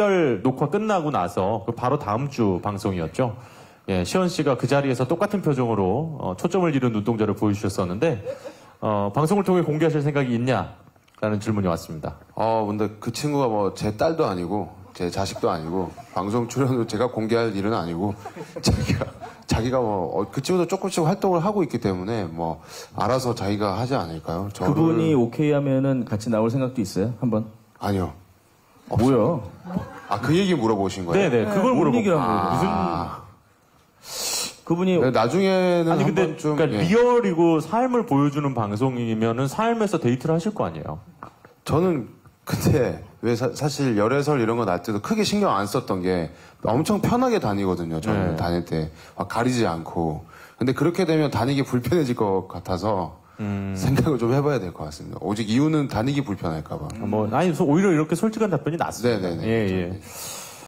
특별 녹화 끝나고 나서 그 바로 다음 주 방송이었죠. 예, 시원 씨가 그 자리에서 똑같은 표정으로 어, 초점을 잃은 눈동자를 보여주셨었는데 어, 방송을 통해 공개하실 생각이 있냐라는 질문이 왔습니다. 어, 근데 그 친구가 뭐 제 딸도 아니고 제 자식도 아니고 방송 출연도 제가 공개할 일은 아니고 자기가 자기가 뭐 그 친구도 조금씩 활동을 하고 있기 때문에 뭐 알아서 자기가 하지 않을까요? 저를- 그분이 오케이 하면은 같이 나올 생각도 있어요? 한번? 아니요. 뭐야? 아 그 얘기 물어보신 거예요? 네네, 그걸 뭔 물어보고. 아, 그분이 네, 나중에는 아니 근데 좀 그러니까 예. 리얼이고 삶을 보여주는 방송이면은 삶에서 데이트를 하실 거 아니에요. 저는 근데 왜 사, 실 열애설 이런 거 날 때도 크게 신경 안 썼던 게 엄청 편하게 다니거든요. 저는 네. 다닐 때 막 가리지 않고. 근데 그렇게 되면 다니기 불편해질 것 같아서 음. 생각을 좀 해봐야 될 것 같습니다. 오직 이유는 다니기 불편할까봐. 뭐 아니 오히려 이렇게 솔직한 답변이 낫습니다. 네네네. 예 예.